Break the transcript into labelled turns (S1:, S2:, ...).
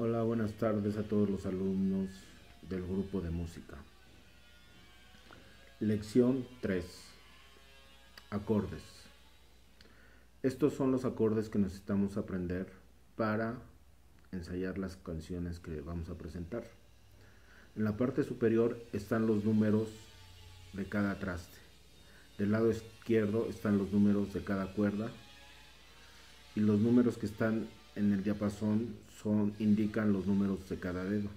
S1: Hola, buenas tardes a todos los alumnos del grupo de música. Lección 3. Acordes. Estos son los acordes que necesitamos aprender para ensayar las canciones que vamos a presentar. En la parte superior están los números de cada traste. Del lado izquierdo están los números de cada cuerda y los números que están en el diapasón son indican los números de cada dedo.